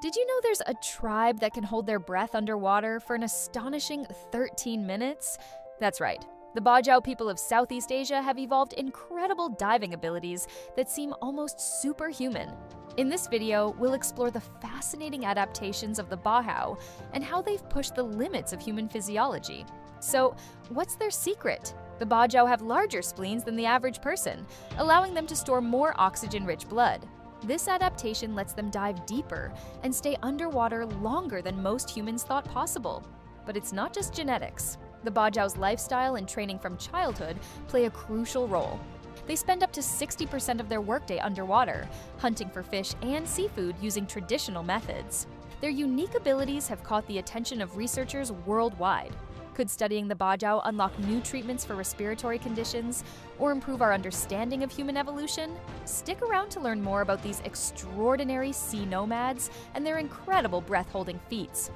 Did you know there's a tribe that can hold their breath underwater for an astonishing 13 minutes? That's right. The Bajau people of Southeast Asia have evolved incredible diving abilities that seem almost superhuman. In this video, we'll explore the fascinating adaptations of the Bajau and how they've pushed the limits of human physiology. So, what's their secret? The Bajau have larger spleens than the average person, allowing them to store more oxygen rich blood. This adaptation lets them dive deeper and stay underwater longer than most humans thought possible. But it's not just genetics. The Bajau's lifestyle and training from childhood play a crucial role. They spend up to 60% of their workday underwater, hunting for fish and seafood using traditional methods. Their unique abilities have caught the attention of researchers worldwide. Could studying the Bajau unlock new treatments for respiratory conditions or improve our understanding of human evolution? Stick around to learn more about these extraordinary sea nomads and their incredible breath holding feats.